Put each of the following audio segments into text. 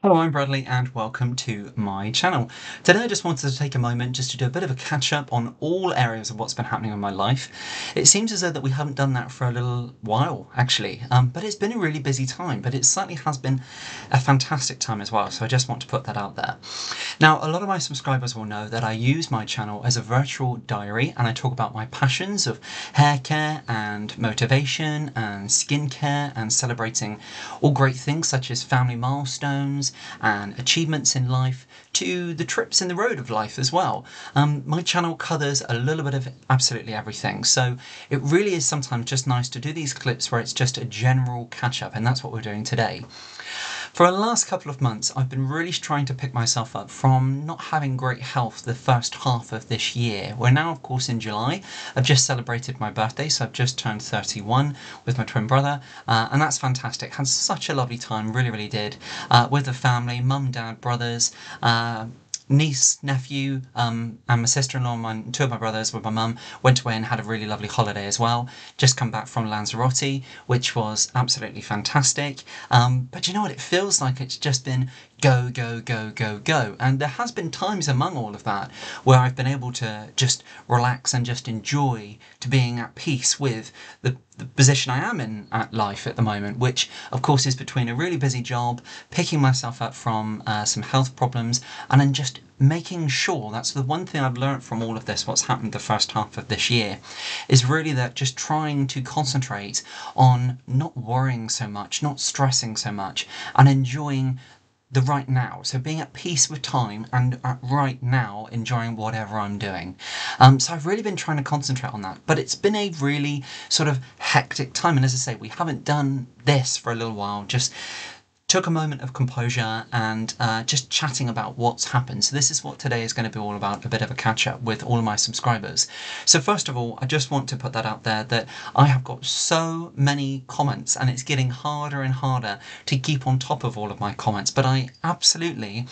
Hello, I'm Bradley and welcome to my channel. Today I just wanted to take a moment just to do a bit of a catch up on all areas of what's been happening in my life. It seems as though that we haven't done that for a little while actually, um, but it's been a really busy time, but it certainly has been a fantastic time as well, so I just want to put that out there. Now, a lot of my subscribers will know that I use my channel as a virtual diary and I talk about my passions of hair care and motivation and skincare and celebrating all great things such as family milestones and achievements in life to the trips in the road of life as well. Um, my channel covers a little bit of absolutely everything, so it really is sometimes just nice to do these clips where it's just a general catch up, and that's what we're doing today. For the last couple of months, I've been really trying to pick myself up from not having great health the first half of this year. We're now, of course, in July. I've just celebrated my birthday, so I've just turned 31 with my twin brother, uh, and that's fantastic. Had such a lovely time, really, really did, uh, with the family, mum, dad, brothers. Uh, niece, nephew, um, and my sister-in-law and my, two of my brothers with my mum went away and had a really lovely holiday as well. Just come back from Lanzarote, which was absolutely fantastic. Um, but you know what? It feels like it's just been go, go, go, go, go. And there has been times among all of that where I've been able to just relax and just enjoy to being at peace with the, the position I am in at life at the moment, which of course is between a really busy job, picking myself up from uh, some health problems, and then just making sure that's the one thing I've learned from all of this, what's happened the first half of this year, is really that just trying to concentrate on not worrying so much, not stressing so much, and enjoying the right now. So being at peace with time and at right now enjoying whatever I'm doing. Um, so I've really been trying to concentrate on that, but it's been a really sort of hectic time. And as I say, we haven't done this for a little while, just took a moment of composure and uh, just chatting about what's happened. So this is what today is going to be all about, a bit of a catch up with all of my subscribers. So first of all, I just want to put that out there that I have got so many comments and it's getting harder and harder to keep on top of all of my comments, but I absolutely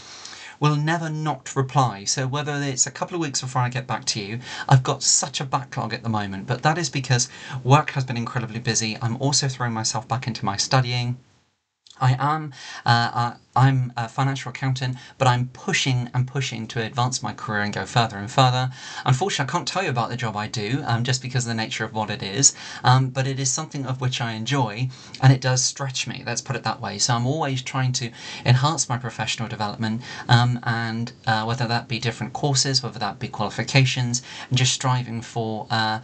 will never not reply. So whether it's a couple of weeks before I get back to you, I've got such a backlog at the moment, but that is because work has been incredibly busy. I'm also throwing myself back into my studying. I am, uh, uh, I'm a financial accountant, but I'm pushing and pushing to advance my career and go further and further. Unfortunately, I can't tell you about the job I do, um, just because of the nature of what it is, um, but it is something of which I enjoy, and it does stretch me, let's put it that way. So I'm always trying to enhance my professional development, um, and uh, whether that be different courses, whether that be qualifications, and just striving for, uh,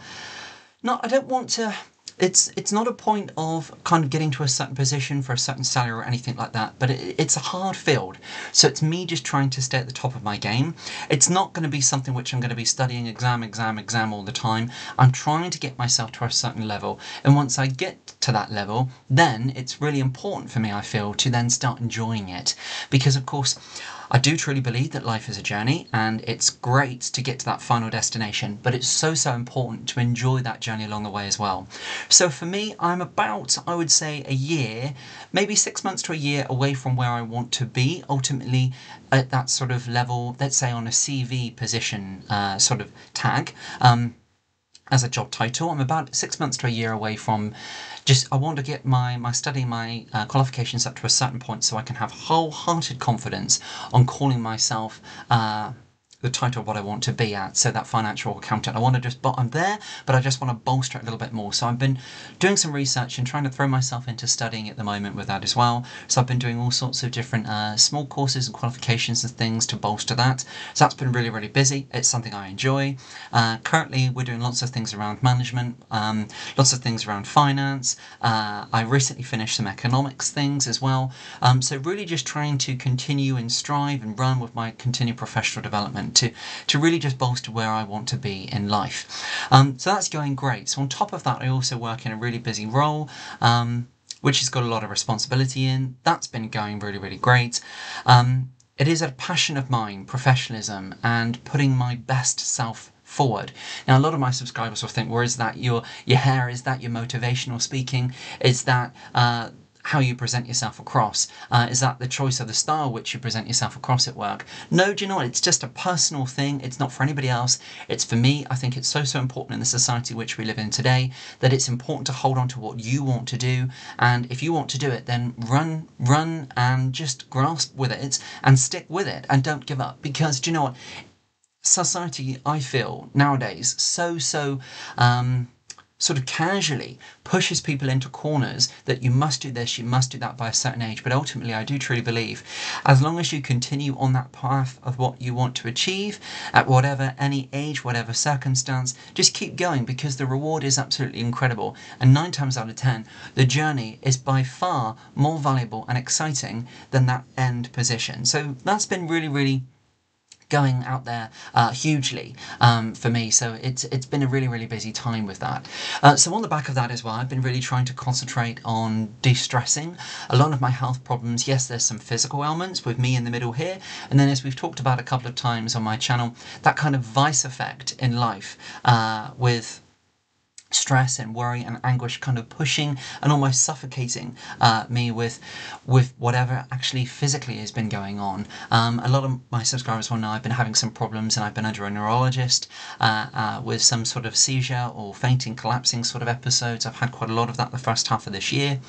not, I don't want to it's it's not a point of kind of getting to a certain position for a certain salary or anything like that, but it, it's a hard field. So it's me just trying to stay at the top of my game. It's not going to be something which I'm going to be studying exam, exam, exam all the time. I'm trying to get myself to a certain level, and once I get to that level, then it's really important for me, I feel, to then start enjoying it, because of course. I do truly believe that life is a journey and it's great to get to that final destination, but it's so, so important to enjoy that journey along the way as well. So for me, I'm about, I would say, a year, maybe six months to a year away from where I want to be ultimately at that sort of level, let's say on a CV position uh, sort of tag. Um, as a job title. I'm about six months to a year away from just, I want to get my, my study, my uh, qualifications up to a certain point so I can have wholehearted confidence on calling myself uh, the title of what I want to be at. So that financial accountant, I want to just, but I'm there, but I just want to bolster it a little bit more. So I've been doing some research and trying to throw myself into studying at the moment with that as well. So I've been doing all sorts of different uh, small courses and qualifications and things to bolster that. So that's been really, really busy. It's something I enjoy. Uh, currently, we're doing lots of things around management, um, lots of things around finance. Uh, I recently finished some economics things as well. Um, so really just trying to continue and strive and run with my continued professional development to, to really just bolster where I want to be in life. Um, so that's going great. So on top of that, I also work in a really busy role. Um, which has got a lot of responsibility in. That's been going really, really great. Um, it is a passion of mine, professionalism, and putting my best self forward. Now, a lot of my subscribers will think, "Where is that your your hair? Is that your motivational speaking? Is that uh, how you present yourself across? Uh, is that the choice of the style which you present yourself across at work? No, do you know what? It's just a personal thing. It's not for anybody else. It's for me. I think it's so, so important in the society which we live in today that it's important to hold on to what you want to do. And if you want to do it, then run, run and just grasp with it and stick with it and don't give up. Because do you know what? Society, I feel nowadays, so, so, um, sort of casually pushes people into corners that you must do this, you must do that by a certain age. But ultimately, I do truly believe as long as you continue on that path of what you want to achieve at whatever, any age, whatever circumstance, just keep going because the reward is absolutely incredible. And nine times out of ten, the journey is by far more valuable and exciting than that end position. So that's been really, really going out there uh, hugely um, for me. So it's it's been a really really busy time with that. Uh, so on the back of that as well, I've been really trying to concentrate on de-stressing. A lot of my health problems, yes, there's some physical ailments with me in the middle here, and then as we've talked about a couple of times on my channel, that kind of vice effect in life uh, with stress and worry and anguish kind of pushing and almost suffocating uh, me with with whatever actually physically has been going on. Um, a lot of my subscribers will know I've been having some problems and I've been under a neurologist uh, uh, with some sort of seizure or fainting, collapsing sort of episodes. I've had quite a lot of that the first half of this year.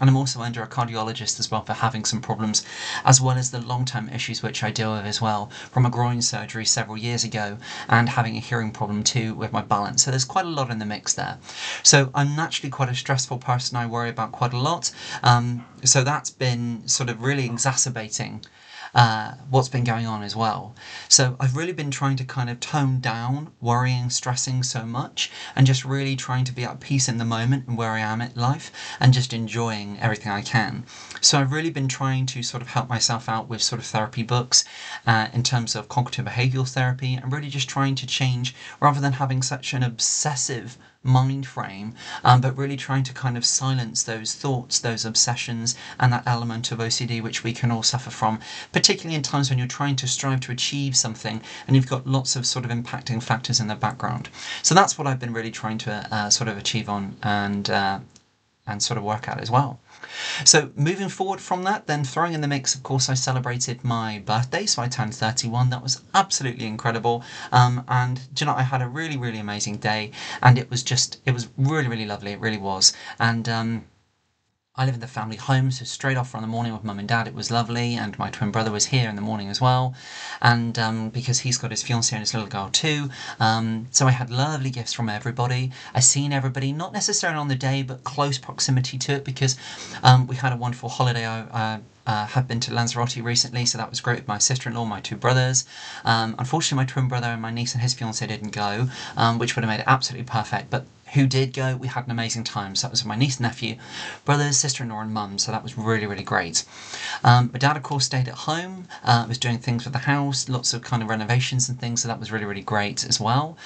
And I'm also under a cardiologist as well for having some problems, as well as the long term issues which I deal with as well from a groin surgery several years ago and having a hearing problem too with my balance. So there's quite a lot in the mix there. So I'm naturally quite a stressful person. I worry about quite a lot. Um, so that's been sort of really exacerbating uh, what's been going on as well. So I've really been trying to kind of tone down worrying, stressing so much, and just really trying to be at peace in the moment and where I am in life, and just enjoying everything I can. So I've really been trying to sort of help myself out with sort of therapy books uh, in terms of cognitive behavioral therapy, and really just trying to change rather than having such an obsessive mind frame, um, but really trying to kind of silence those thoughts, those obsessions, and that element of OCD which we can all suffer from, particularly in times when you're trying to strive to achieve something and you've got lots of sort of impacting factors in the background. So that's what I've been really trying to uh, sort of achieve on and uh, and sort of work out as well. So moving forward from that, then throwing in the mix, of course, I celebrated my birthday, so I turned 31. That was absolutely incredible. Um, and you know, I had a really, really amazing day, and it was just, it was really, really lovely. It really was. And um, I live in the family home, so straight off from the morning with mum and dad, it was lovely, and my twin brother was here in the morning as well, and um, because he's got his fiancée and his little girl too, um, so I had lovely gifts from everybody. I seen everybody, not necessarily on the day, but close proximity to it, because um, we had a wonderful holiday. I, uh, uh, have been to Lanzarote recently, so that was great with my sister-in-law, my two brothers. Um, unfortunately, my twin brother and my niece and his fiance didn't go, um, which would have made it absolutely perfect. But who did go, we had an amazing time. So that was my niece and nephew, brothers, sister-in-law and mum. So that was really, really great. Um, my dad, of course, stayed at home, uh, was doing things with the house, lots of kind of renovations and things. So that was really, really great as well.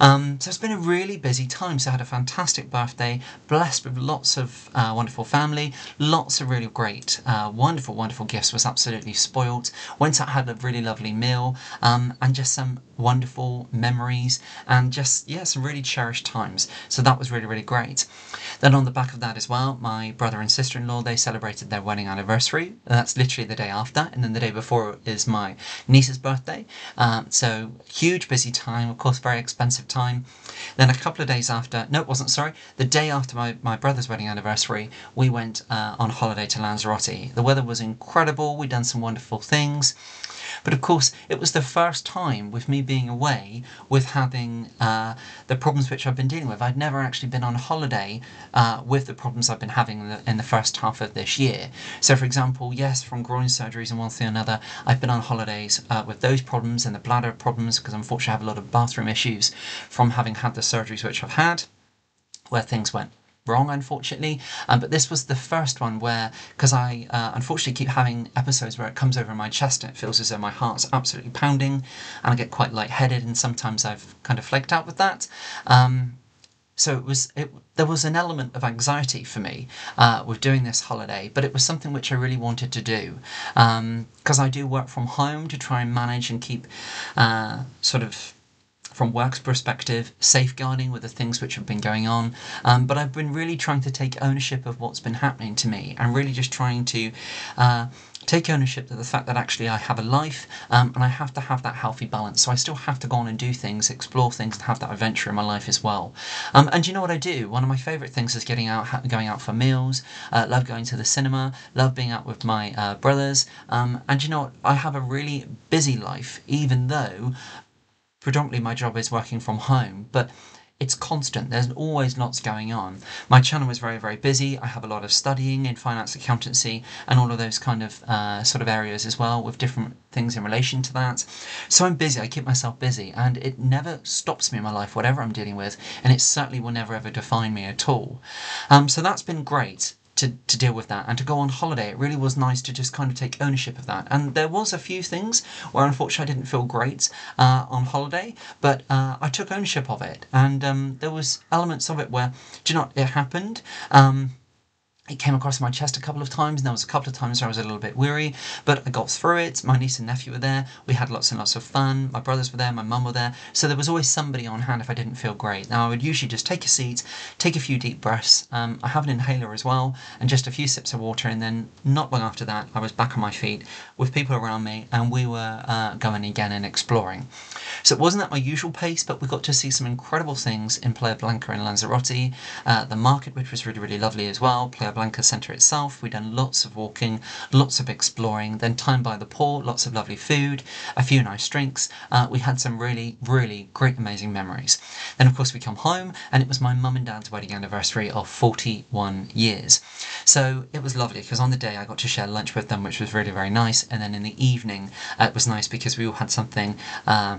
Um, so it's been a really busy time. So I had a fantastic birthday, blessed with lots of uh, wonderful family, lots of really great, uh, wonderful, wonderful gifts. Was absolutely spoilt. Went out, had a really lovely meal, um, and just some wonderful memories, and just yeah, some really cherished times. So that was really, really great. Then on the back of that as well, my brother and sister-in-law, they celebrated their wedding anniversary. That's literally the day after. And then the day before is my niece's birthday. Um, so huge busy time, of course, very expensive time. Then a couple of days after, no, it wasn't, sorry, the day after my, my brother's wedding anniversary, we went uh, on holiday to Lanzarote. The weather was incredible. We'd done some wonderful things. But of course, it was the first time with me being away with having uh, the problems which I've been dealing with. I'd never actually been on holiday uh, with the problems I've been having in the, in the, first half of this year. So, for example, yes, from groin surgeries and one thing or another, I've been on holidays uh, with those problems and the bladder problems because unfortunately I have a lot of bathroom issues from having had the surgeries which I've had where things went wrong, unfortunately. Um, but this was the first one where, because I uh, unfortunately keep having episodes where it comes over my chest and it feels as though my heart's absolutely pounding, and I get quite lightheaded, and sometimes I've kind of flaked out with that. Um, so it was it, there was an element of anxiety for me uh, with doing this holiday, but it was something which I really wanted to do because um, I do work from home to try and manage and keep uh, sort of from work's perspective, safeguarding with the things which have been going on. Um, but I've been really trying to take ownership of what's been happening to me and really just trying to. Uh, take ownership of the fact that actually I have a life um, and I have to have that healthy balance. So I still have to go on and do things, explore things, and have that adventure in my life as well. Um, and you know what I do? One of my favourite things is getting out, going out for meals. Uh, love going to the cinema. Love being out with my uh, brothers. Um, and you know what? I have a really busy life, even though predominantly my job is working from home. But it's constant. There's always lots going on. My channel is very, very busy. I have a lot of studying in finance accountancy and all of those kind of uh, sort of areas as well with different things in relation to that. So I'm busy. I keep myself busy and it never stops me in my life, whatever I'm dealing with. And it certainly will never ever define me at all. Um, so that's been great to, to deal with that and to go on holiday. It really was nice to just kind of take ownership of that. And there was a few things where unfortunately I didn't feel great uh, on holiday, but uh, I took ownership of it. And um, there was elements of it where, do you know it happened. Um, it came across my chest a couple of times, and there was a couple of times where I was a little bit weary, but I got through it. My niece and nephew were there. We had lots and lots of fun. My brothers were there. My mum were there. So there was always somebody on hand if I didn't feel great. Now I would usually just take a seat, take a few deep breaths. Um, I have an inhaler as well, and just a few sips of water, and then not long after that, I was back on my feet with people around me, and we were uh, going again and exploring. So it wasn't at my usual pace, but we got to see some incredible things in Playa Blanca and Lanzarote. Uh, the market, which was really, really lovely as well. Playa Blanca Centre itself. We've done lots of walking, lots of exploring, then time by the pool, lots of lovely food, a few nice drinks. Uh, we had some really, really great, amazing memories. Then, of course, we come home, and it was my mum and dad's wedding anniversary of 41 years. So it was lovely because on the day I got to share lunch with them, which was really, very nice. And then in the evening, uh, it was nice because we all had something. Uh,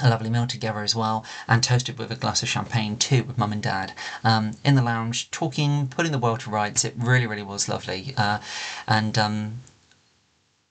a lovely meal together as well, and toasted with a glass of champagne too with mum and dad um, in the lounge, talking, putting the world to rights. It really, really was lovely, uh, and um,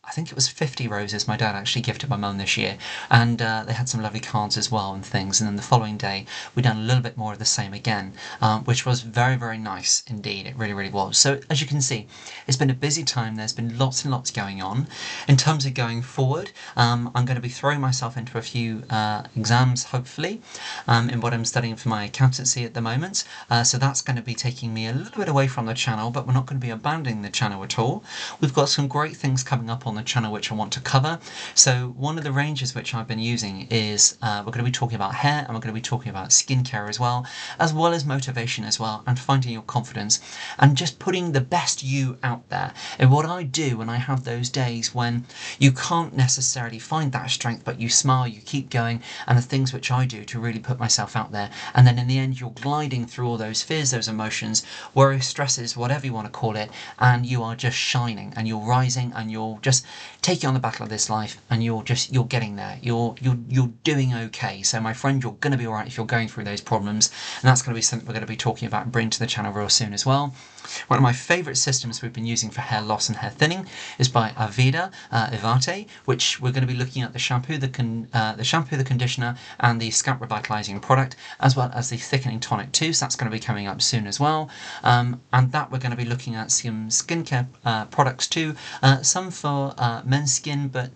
I think it was 50 roses my dad actually gifted my mum this year, and uh, they had some lovely cards as well and things. And then the following day, we done a little bit more of the same again, um, which was very, very nice indeed. It really, really was. So, as you can see, it's been a busy time. There's been lots and lots going on. In terms of going forward, um, I'm going to be throwing myself into a few uh, exams, hopefully, um, in what I'm studying for my accountancy at the moment. Uh, so, that's going to be taking me a little bit away from the channel, but we're not going to be abandoning the channel at all. We've got some great things coming up on on the channel which I want to cover. So one of the ranges which I've been using is uh, we're going to be talking about hair and we're going to be talking about skincare as well, as well as motivation as well, and finding your confidence and just putting the best you out there. And what I do when I have those days when you can't necessarily find that strength, but you smile, you keep going, and the things which I do to really put myself out there. And then in the end, you're gliding through all those fears, those emotions, worries, stresses, whatever you want to call it, and you are just shining and you're rising and you're just taking on the battle of this life and you're just you're getting there. You're you're you're doing okay. So my friend you're going to be all right if you're going through those problems. And that's going to be something we're going to be talking about and bring to the channel real soon as well. One of my favorite systems we've been using for hair loss and hair thinning is by Aveda uh, Invati which we're going to be looking at the shampoo the con- uh, the shampoo the conditioner and the scalp revitalizing product as well as the thickening tonic too. So that's going to be coming up soon as well. Um, and that we're going to be looking at some skincare uh, products too. Uh, some for uh, men's skin, but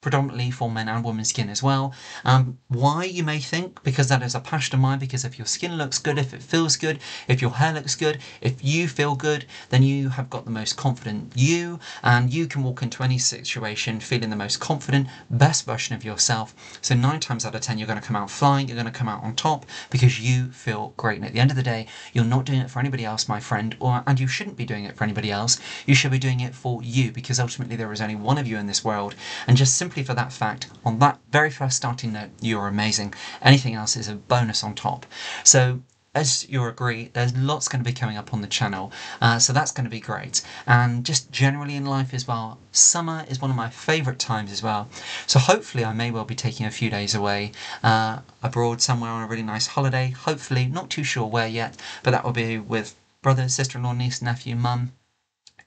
predominantly for men and women's skin as well. Um, why you may think, because that is a passion of mine, because if your skin looks good, if it feels good, if your hair looks good, if you feel good, then you have got the most confident you, and you can walk into any situation feeling the most confident, best version of yourself. So nine times out of ten, you're going to come out flying, you're going to come out on top because you feel great. And at the end of the day, you're not doing it for anybody else, my friend, or and you shouldn't be doing it for anybody else. You should be doing it for you because ultimately there is only one of you in this world, and just simply simply for that fact, on that very first starting note, you're amazing. Anything else is a bonus on top. So as you agree, there's lots going to be coming up on the channel, uh, so that's going to be great. And just generally in life as well, summer is one of my favourite times as well. So hopefully, I may well be taking a few days away uh, abroad somewhere on a really nice holiday. Hopefully, not too sure where yet, but that will be with brother, sister in law, niece, nephew, mum,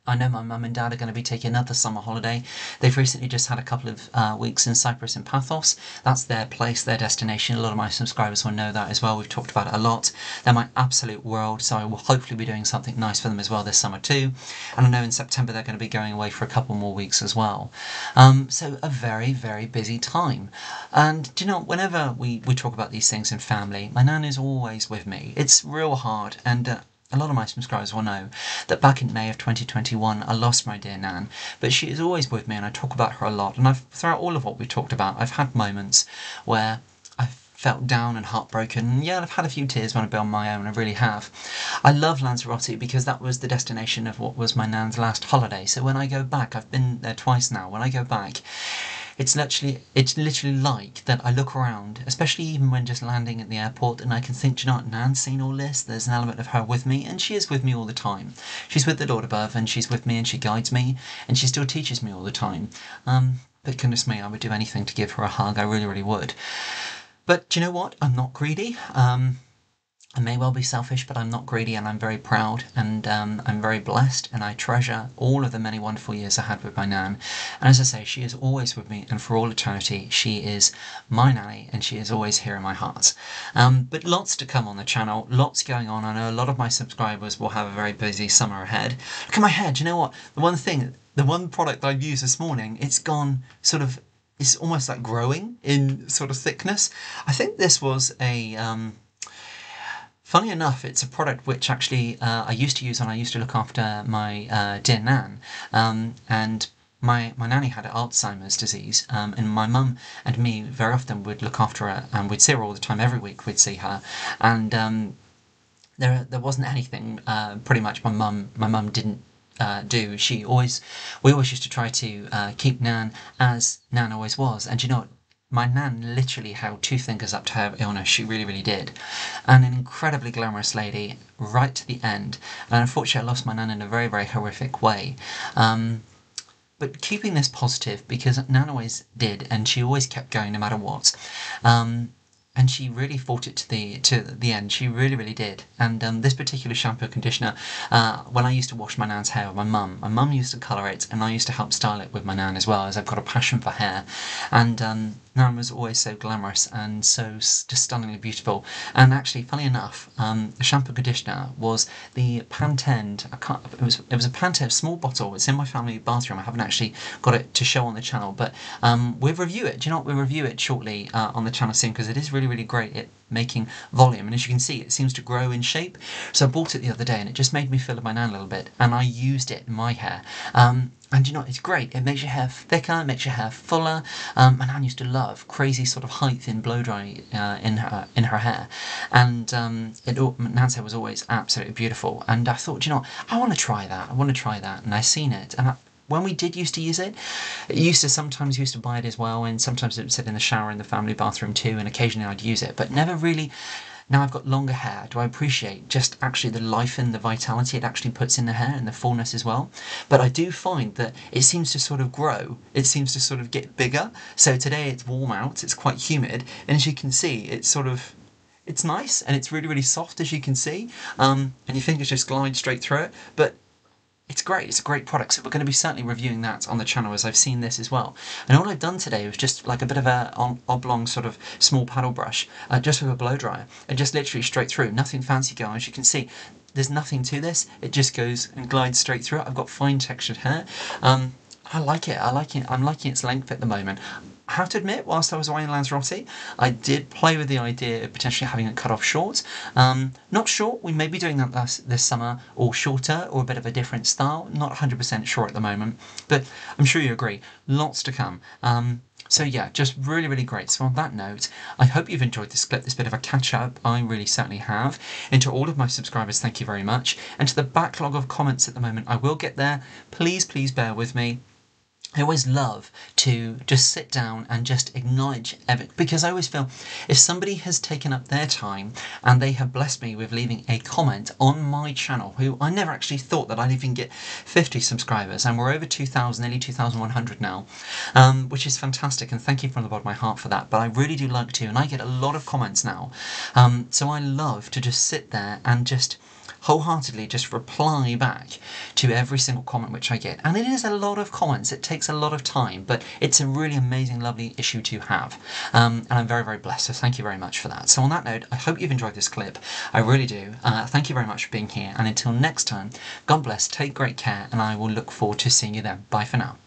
I know my mum and dad are going to be taking another summer holiday. They've recently just had a couple of uh, weeks in Cyprus and Paphos. That's their place, their destination. A lot of my subscribers will know that as well. We've talked about it a lot. They're my absolute world, so I will hopefully be doing something nice for them as well this summer too. And I know in September they're going to be going away for a couple more weeks as well. Um, so a very, very busy time. And do you know, whenever we, we talk about these things in family, my nan is always with me. It's real hard, and uh, a lot of my subscribers will know that back in May of 2021 I lost my dear Nan, but she is always with me and I talk about her a lot. And I've throughout all of what we've talked about, I've had moments where I've felt down and heartbroken. Yeah, I've had a few tears when I've been on my own, I really have. I love Lanzarote because that was the destination of what was my Nan's last holiday. So when I go back, I've been there twice now, when I go back, it's literally it's literally like that I look around, especially even when just landing at the airport, and I can think, you know what, Nan's seen all this. There's an element of her with me, and she is with me all the time. She's with the Lord above, and she's with me, and she guides me, and she still teaches me all the time. Um, but goodness me, I would do anything to give her a hug. I really, really would. But do you know what? I'm not greedy. Um, I may well be selfish, but I'm not greedy and I'm very proud and um, I'm very blessed and I treasure all of the many wonderful years I had with my nan. And as I say, she is always with me and for all eternity, she is my nanny and she is always here in my heart. Um, but lots to come on the channel, lots going on. I know a lot of my subscribers will have a very busy summer ahead. Look at my hair, do you know what? The one thing, the one product I've used this morning, it's gone sort of, it's almost like growing in sort of thickness. I think this was a, um, Funny enough, it's a product which actually uh, I used to use when I used to look after my uh, dear Nan. Um, and my, my nanny had Alzheimer's disease, um, and my mum and me very often would look after her, and we'd see her all the time. Every week we'd see her, and um, there there wasn't anything. Uh, pretty much, my mum my mum didn't uh, do. She always, we always used to try to uh, keep Nan as Nan always was. And you know, my nan literally held two fingers up to her illness, she really, really did. And an incredibly glamorous lady right to the end. And unfortunately, I lost my nan in a very, very horrific way. Um, but keeping this positive, because Nan always did, and she always kept going no matter what. Um, and she really fought it to the to the end. She really, really did. And um, this particular shampoo conditioner, uh, when I used to wash my nan's hair my mum, my mum used to colour it, and I used to help style it with my nan as well, as I've got a passion for hair. And um, Nan was always so glamorous and so just stunningly beautiful. And actually, funny enough, um, the shampoo conditioner was the Pantene. I can't. It was it was a Pantene small bottle. It's in my family bathroom. I haven't actually got it to show on the channel, but um, we'll review it. Do you know what? We'll review it shortly uh, on the channel soon because it is really really great at making volume. And as you can see, it seems to grow in shape. So I bought it the other day, and it just made me feel my nan a little bit. And I used it in my hair. Um, and you know, it's great. It makes your hair thicker, it makes your hair fuller. Um, my nan used to love crazy sort of height in blow dry uh, in her in her hair, and um, it Nan's hair was always absolutely beautiful. And I thought, you know, I want to try that. I want to try that. And I seen it, and I, when we did used to use it, it used to sometimes used to buy it as well, and sometimes it would sit in the shower in the family bathroom too, and occasionally I'd use it, but never really now I've got longer hair, do I appreciate just actually the life and the vitality it actually puts in the hair and the fullness as well? But I do find that it seems to sort of grow, it seems to sort of get bigger. So today it's warm out, it's quite humid, and as you can see, it's sort of it's nice and it's really really soft as you can see. Um, and your fingers just glide straight through it. But it's great, it's a great product, so we're going to be certainly reviewing that on the channel as I've seen this as well. And all I've done today was just like a bit of a oblong sort of small paddle brush, uh, just with a blow dryer, and just literally straight through, nothing fancy going, as you can see. There's nothing to this, it just goes and glides straight through. I've got fine textured hair. Um, I like it, I like it, I'm liking its length at the moment. I have to admit, whilst I was away in Lanzarote, I did play with the idea of potentially having it cut off short. Um, not short, we may be doing that this, this summer, or shorter, or a bit of a different style. Not 100% sure at the moment, but I'm sure you agree. Lots to come. Um, so yeah, just really, really great. So on that note, I hope you've enjoyed this clip, this bit of a catch up. I really certainly have. And to all of my subscribers, thank you very much. And to the backlog of comments at the moment, I will get there. Please, please bear with me. I always love to just sit down and just acknowledge everything because I always feel if somebody has taken up their time and they have blessed me with leaving a comment on my channel, who I never actually thought that I'd even get 50 subscribers, and we're over 2,000, nearly 2,100 now, um, which is fantastic, and thank you from the bottom of my heart for that. But I really do like to, and I get a lot of comments now, um, so I love to just sit there and just wholeheartedly just reply back to every single comment which I get. And it is a lot of comments, it takes a lot of time, but it's a really amazing, lovely issue to have. Um, and I'm very, very blessed, so thank you very much for that. So on that note, I hope you've enjoyed this clip. I really do. Uh, thank you very much for being here, and until next time, God bless, take great care, and I will look forward to seeing you then. Bye for now.